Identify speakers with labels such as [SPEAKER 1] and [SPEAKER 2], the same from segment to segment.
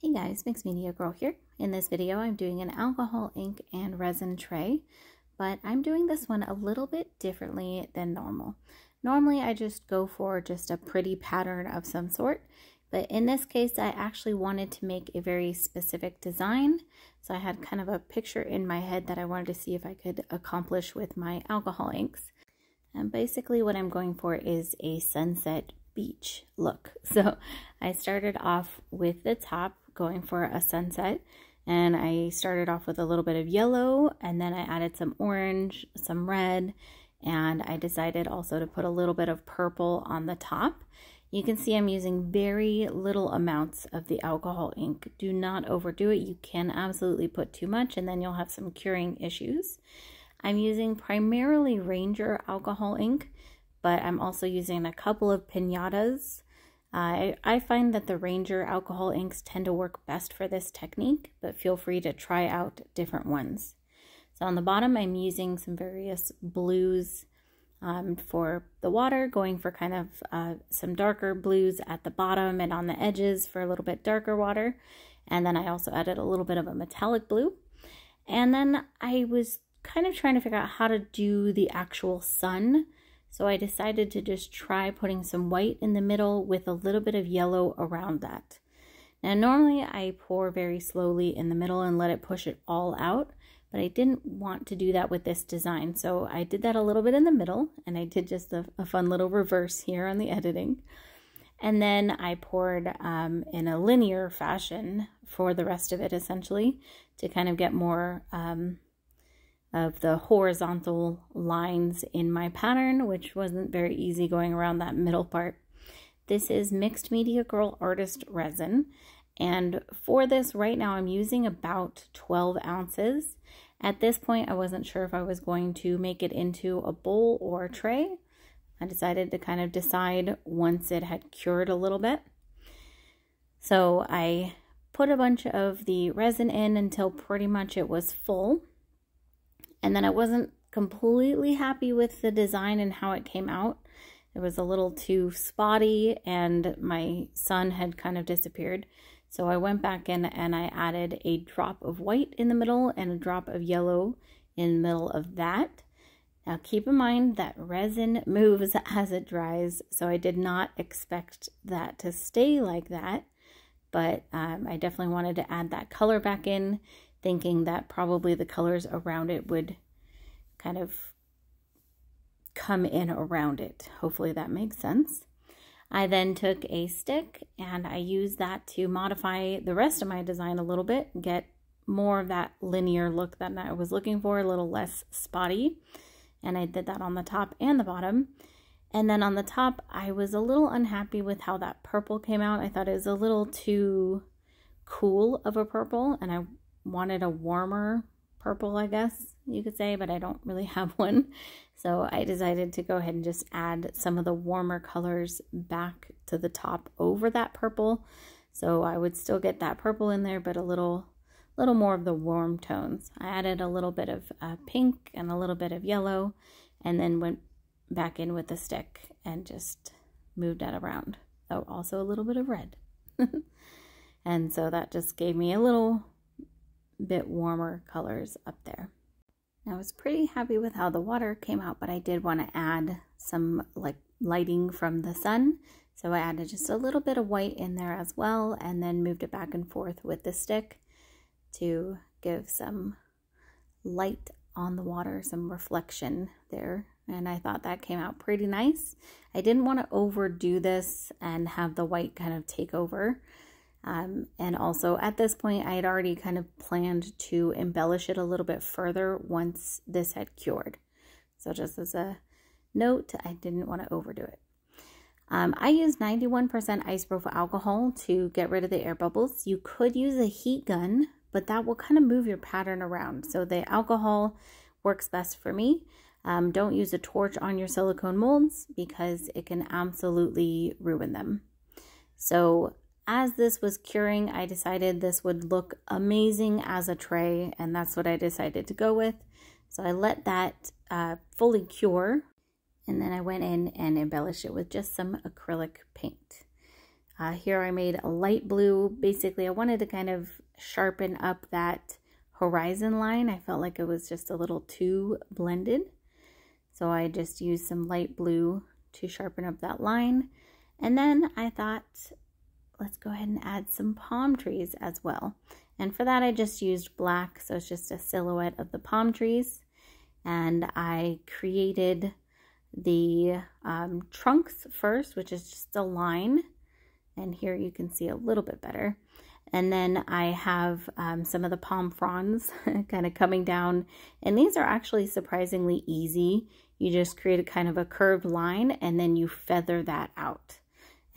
[SPEAKER 1] Hey guys, Mixed Media Girl here. In this video, I'm doing an alcohol ink and resin tray, but I'm doing this one a little bit differently than normal. Normally, I just go for just a pretty pattern of some sort, but in this case, I actually wanted to make a very specific design. So I had kind of a picture in my head that I wanted to see if I could accomplish with my alcohol inks. And basically what I'm going for is a sunset beach look. So I started off with the top going for a sunset and I started off with a little bit of yellow and then I added some orange, some red, and I decided also to put a little bit of purple on the top. You can see I'm using very little amounts of the alcohol ink. Do not overdo it. You can absolutely put too much and then you'll have some curing issues. I'm using primarily Ranger alcohol ink, but I'm also using a couple of pinatas I, I find that the Ranger alcohol inks tend to work best for this technique, but feel free to try out different ones. So on the bottom, I'm using some various blues um, for the water, going for kind of uh, some darker blues at the bottom and on the edges for a little bit darker water. And then I also added a little bit of a metallic blue. And then I was kind of trying to figure out how to do the actual sun. So I decided to just try putting some white in the middle with a little bit of yellow around that. Now normally I pour very slowly in the middle and let it push it all out, but I didn't want to do that with this design. So I did that a little bit in the middle and I did just a, a fun little reverse here on the editing. And then I poured um, in a linear fashion for the rest of it essentially to kind of get more um, of the horizontal lines in my pattern, which wasn't very easy going around that middle part. This is Mixed Media Girl Artist Resin. And for this right now, I'm using about 12 ounces. At this point, I wasn't sure if I was going to make it into a bowl or a tray. I decided to kind of decide once it had cured a little bit. So I put a bunch of the resin in until pretty much it was full. And then I wasn't completely happy with the design and how it came out. It was a little too spotty and my sun had kind of disappeared. So I went back in and I added a drop of white in the middle and a drop of yellow in the middle of that. Now keep in mind that resin moves as it dries, so I did not expect that to stay like that, but um, I definitely wanted to add that color back in thinking that probably the colors around it would kind of come in around it. Hopefully that makes sense. I then took a stick and I used that to modify the rest of my design a little bit, get more of that linear look that I was looking for, a little less spotty. And I did that on the top and the bottom. And then on the top, I was a little unhappy with how that purple came out. I thought it was a little too cool of a purple and I wanted a warmer purple, I guess you could say, but I don't really have one. So I decided to go ahead and just add some of the warmer colors back to the top over that purple. So I would still get that purple in there, but a little little more of the warm tones. I added a little bit of uh, pink and a little bit of yellow and then went back in with the stick and just moved that around. Oh, also a little bit of red. and so that just gave me a little bit warmer colors up there. I was pretty happy with how the water came out, but I did want to add some like lighting from the sun. So I added just a little bit of white in there as well and then moved it back and forth with the stick to give some light on the water, some reflection there. And I thought that came out pretty nice. I didn't want to overdo this and have the white kind of take over. Um, and also at this point, I had already kind of planned to embellish it a little bit further once this had cured. So just as a note, I didn't want to overdo it. Um, I used 91% isopropyl alcohol to get rid of the air bubbles. You could use a heat gun, but that will kind of move your pattern around. So the alcohol works best for me. Um, don't use a torch on your silicone molds because it can absolutely ruin them. So as this was curing, I decided this would look amazing as a tray, and that's what I decided to go with. So I let that uh, fully cure, and then I went in and embellished it with just some acrylic paint. Uh, here I made a light blue. Basically, I wanted to kind of sharpen up that horizon line. I felt like it was just a little too blended. So I just used some light blue to sharpen up that line. And then I thought, let's go ahead and add some palm trees as well. And for that, I just used black. So it's just a silhouette of the palm trees. And I created the um, trunks first, which is just a line. And here you can see a little bit better. And then I have um, some of the palm fronds kind of coming down. And these are actually surprisingly easy. You just create a kind of a curved line and then you feather that out.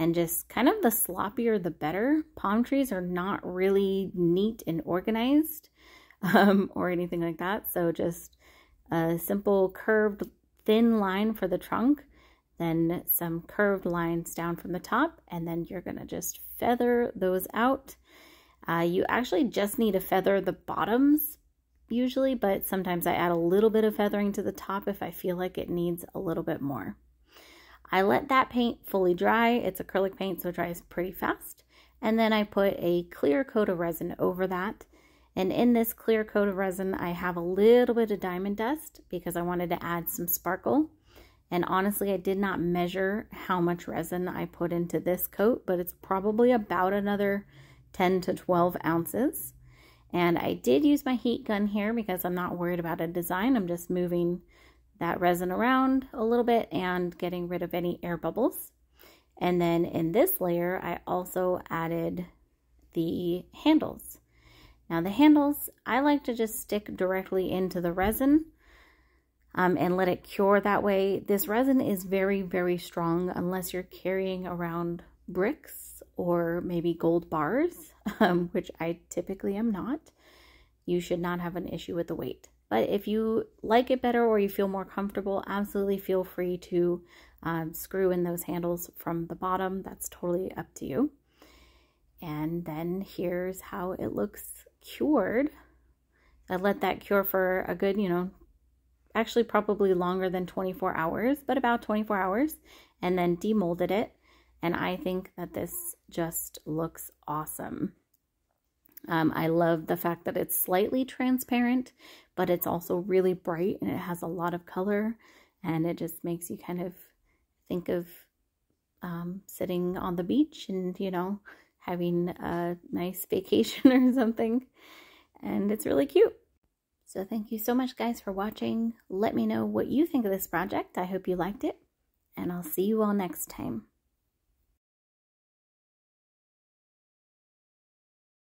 [SPEAKER 1] And just kind of the sloppier, the better. Palm trees are not really neat and organized um, or anything like that. So just a simple curved thin line for the trunk, then some curved lines down from the top, and then you're to just feather those out. Uh, you actually just need to feather the bottoms usually, but sometimes I add a little bit of feathering to the top if I feel like it needs a little bit more. I let that paint fully dry. It's acrylic paint, so it dries pretty fast. And then I put a clear coat of resin over that. And in this clear coat of resin, I have a little bit of diamond dust because I wanted to add some sparkle. And honestly, I did not measure how much resin I put into this coat, but it's probably about another 10 to 12 ounces. And I did use my heat gun here because I'm not worried about a design. I'm just moving that resin around a little bit and getting rid of any air bubbles. And then in this layer, I also added the handles. Now the handles, I like to just stick directly into the resin um, and let it cure that way. This resin is very, very strong unless you're carrying around bricks or maybe gold bars, um, which I typically am not, you should not have an issue with the weight. But if you like it better or you feel more comfortable, absolutely feel free to um, screw in those handles from the bottom. That's totally up to you. And then here's how it looks cured. I let that cure for a good, you know, actually probably longer than 24 hours, but about 24 hours, and then demolded it. And I think that this just looks awesome. Um, I love the fact that it's slightly transparent, but it's also really bright and it has a lot of color. And it just makes you kind of think of um, sitting on the beach and, you know, having a nice vacation or something. And it's really cute. So thank you so much, guys, for watching. Let me know what you think of this project. I hope you liked it. And I'll see you all next time.